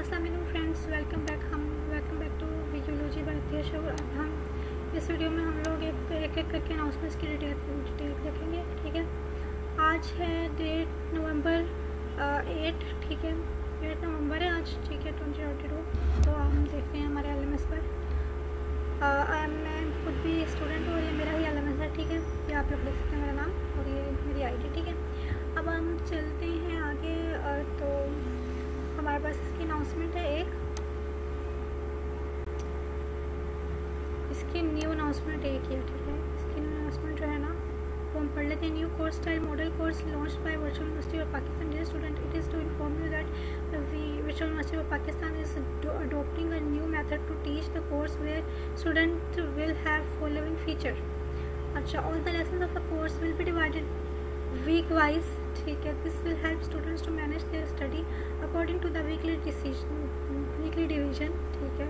Aslam friends welcome back हम welcome back to विजुलॉजी भारतीय शो अब हम इस वीडियो में हम लोग एक एक एक करके अनाउंसमेंट्स की डिटेल डिटेल देखेंगे ठीक है? आज है डेट नवंबर एट ठीक है? एट नवंबर है आज ठीक है ट्वेंटी ट्वेंटी टू तो हम देखते हैं हमारे एलएमएस पर। आ, मैं खुद भी स्टूडेंट हूँ ये मेरा ही एल है ठीक है? ये आप लोग देख सकते हैं मेरा नाम और ये मेरी आईडी ठीक है? अब हम तो हमारे पास इसकी अनाउंसमेंट है एक। इसकी न्यू अनाउंसमेंट एक ही है, ठीक है? इसकी न्यू अनाउंसमेंट जो है ना, वो हम पढ़ लेते हैं। New course style model course launch by virtual university of Pakistan dear student it is to inform you that virtual university of Pakistan is adopting a new method to teach the course where student will have following feature. अच्छा all the lessons of the course will be divided week wise ठीक है this will help students to manage their study according to the weekly decision weekly division ठीक है।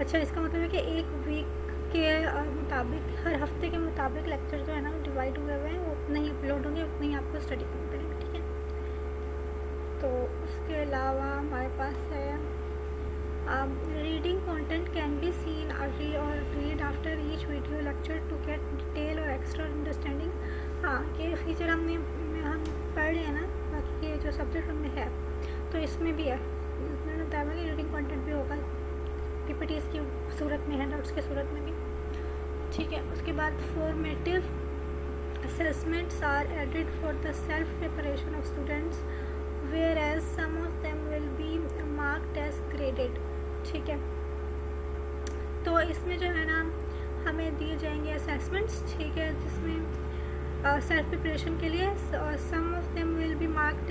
अच्छा इसका मतलब है कि एक वीक के मुताबिक, हर हफ़्ते के मुताबिक लेक्चर जो है ना डिवाइड हुए हुए हैं, वो उतने ही अपलोड होंगे, उतने ही आपको स्टडी करनी पड़ेगी, ठीक है। तो उसके अलावा हमारे पास है रीडिंग कंटेंट भी है। कि रीडिंग कंटेंट भी होगा। पीपीटी इसकी सूरत में है डाउट्स की सूरत में भी। ठीक है, उसके बाद formative assessments are aided for the self preparation of students whereas some of them will be mark as graded ठीक है? तो इसमें जो है ना, हमें दिए जाएँगे असेसमेंट्स ठीक है, जिसमें सेल्फ प्रिपरेशन के लिए some of them will be marked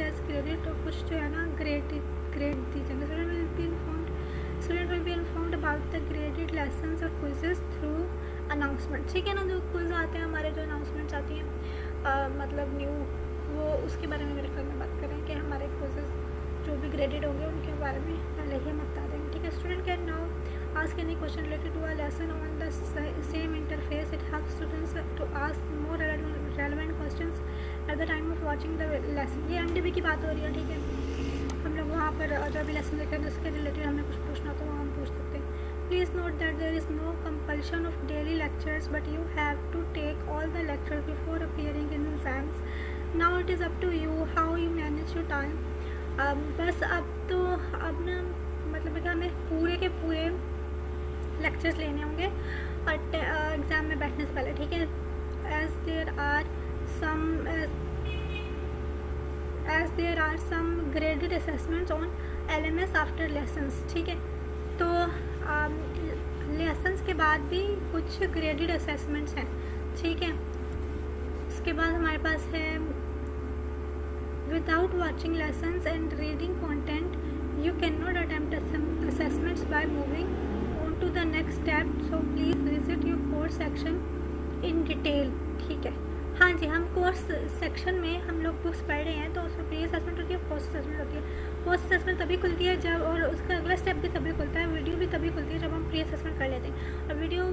दी जाएँगे student will be informed student will be informed about the graded lesson और क्विजेज थ्रू अनाउंसमेंट ठीक है ना जो क्विज आते हैं हमारे जो अनाउंसमेंट्स आती हैं मतलब न्यू वो उसके बारे में मेरे में बात करें कि हमारे क्विजेज जो भी ग्रेडेड होंगे उनके बारे में पहले ही हम बता देंगे। ठीक है student can now any question related to a lesson on the same interface. It helps students to ask more relevant, relevant questions at the time of watching the lesson. ये एम की बात हो रही है ठीक है? हम लोग वहाँ पर अदर भी लेसन देखें तो उसके रिलेटेड हमें कुछ पूछना तो हम पूछ सकते हैं। Please note that there is no compulsion of daily lectures but you have to take all the lecture before appearing in exams now it is up to you how you manage you time बस अब तो अब ना मतलब कि हमें पूरे के पूरे लेक्चर्स लेने होंगे एग्ज़ाम uh, में बैठने से पहले, ठीक है? As there are some as there are some graded assessments on L M S after lessons ठीक है? तो लेसन्स के बाद भी कुछ ग्रेडेड असेसमेंट्स हैं, ठीक है? उसके बाद हमारे पास है without watching lessons and reading content you can not attempt assessments by moving to the next step, so please visit your course section in detail, ठीक है? हाँ जी, हम कोर्स सेक्शन में हम लोग बुक्स पढ़ रहे हैं तो उसमें प्री असेसमेंट होती है पोस्ट असेसमेंट होती है। पोस्ट असेसमेंट तभी खुलती है जब, और उसका अगला स्टेप भी तभी खुलता है वीडियो भी तभी खुलती है जब हम प्री असेसमेंट कर लेते हैं। और वीडियो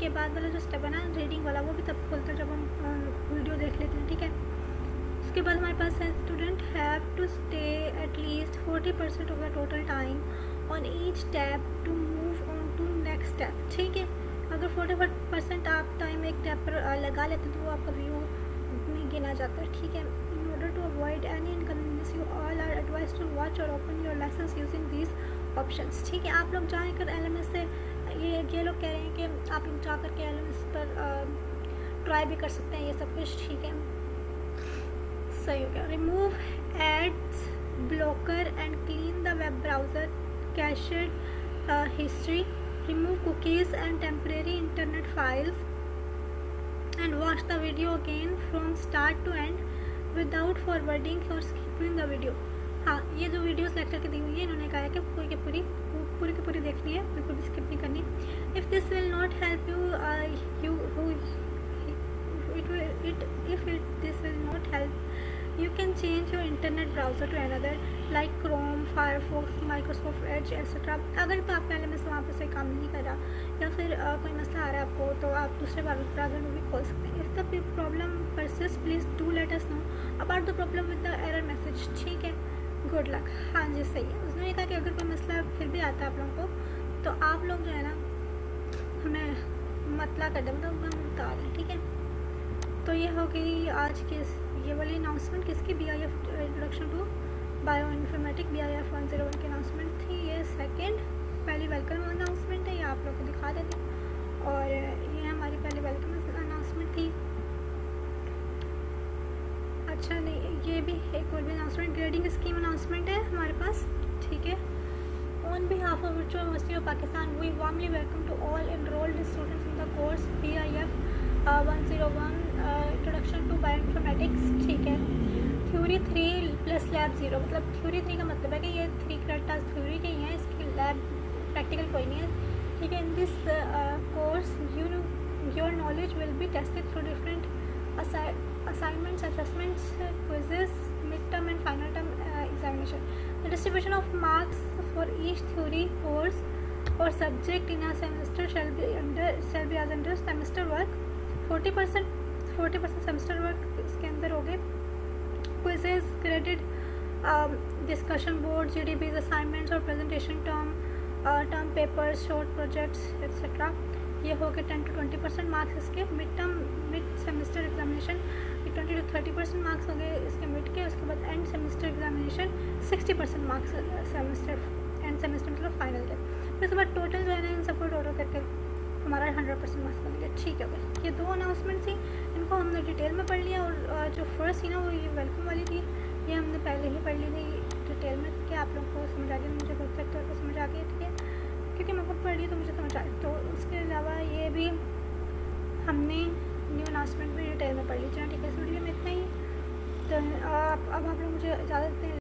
के बाद वाला जो स्टेप है ना रीडिंग वाला, वो भी तब खुलता है जब हम वीडियो देख लेते हैं, ठीक है? उसके बाद हमारे पास है student have to stay at least forty percent of the total time on each tap to move on to next step ठीक है? अगर फोर्टी परसेंट आप एक टैप पर लगा लेते हैं तो वो आपका व्यू में गिना जाता है। ठीक है in order to avoid any inconvenience you all are advise to watch or open your lesson using these option ठीक है, आप लोग जाकर एलएमएस से ये ये लोग कह रहे हैं कि आप लोग जा कर के एलएमएस पर ट्राई भी कर सकते हैं, ये सब कुछ। ठीक है, सही हो गया। Remove ads blocker and clean the web browser cached history remove cookies and temporary internet files. and watch the video again from start to end without forwarding or skipping the video. हाँ ये जो videos lecture की दी हुई है, इन्होंने कहा है कि पूरी की पूरी पूरी की पूरी देखनी है, बिल्कुल भी स्किप नहीं करनी if this will not help you you it it if it this will not help you can change your internet browser to another like Chrome firefox microsoft edge etc अगर तो आपका एल वहाँ पर से काम नहीं कर या फिर आ, कोई मसला आ रहा है आपको तो आप दूसरे ब्राउज़र में भी खोल सकते हैं। If the problem persist please do let us know about the problem with the error message ठीक है? गुड लक हाँ जी सही है। उन्होंने कहा कि अगर कोई मसला फिर भी आता है आप लोगों को तो आप लोग जो है ना हमें मतला कर दें मतलब हम बता दें ठीक है? तो ये हो गई आज की ये वाली अनाउंसमेंट किसकी B I F introduction to bio informatic B I F one zero one की अनाउंसमेंट थी। ये सेकेंड पहली वेलकम अनाउंसमेंट है, ये आप लोग को दिखा देते और ये हमारी पहली वेलकम अनाउंसमेंट थी। अच्छा नहीं, ये भी एक और भी अनाउंसमेंट ग्रेडिंग स्कीम अनाउंसमेंट है हमारे पास, ठीक है? On behalf of virtual university of Pakistan we warmly welcome to all enrolled students in the course B I F one zero one introduction to है theory three plus lab zero मतलब theory three का मतलब है कि ये three credit task theory के ही हैं, इसकी लैब प्रैक्टिकल कोई नहीं है। ठीक है, in this course you your knowledge will be tested through different assignments assessments quizzes mid term and final term examination distribution of marks for each theory course or subject in semester shall be under shall be as under semester work forty percent forty percent semester work इसके अंदर हो गए। Quizzes, discussion board G D Bs assignments और presentation term term papers short projects etcetera ये हो गए ten to twenty percent marks इसके. Mid term mid semester examination twenty to thirty percent marks हो गए इसके मिड के. उसके बाद end semester examination sixty percent marks semester end semester मतलब फाइनल के. फिर उसके बाद टोटल जो है ना इन सबको टोटल करके हमारा हंड्रेड परसेंट मार्क्स बन गया। ठीक है भाई ये दो अनाउंसमेंट थी, इनको हमने डिटेल में पढ़ लिया और जो फ़र्स्ट थी ना वो ये वेलकम वाली थी। ये हमने पहले ही पढ़ ली थी डिटेल में, कि आप लोग को समझ आ गया, मुझे परफेक्ट तौर पर समझ आ गया, ठीक है? क्योंकि मैं खुद पढ़ रही तो मुझे समझ आ तो उसके अलावा ये भी हमने न्यू अनाउंसमेंट भी डिटेल में पढ़ ली। ठीक है, इस वीडियो में इतना ही। तो आप, अब आप लोग मुझे इजाज़त दें।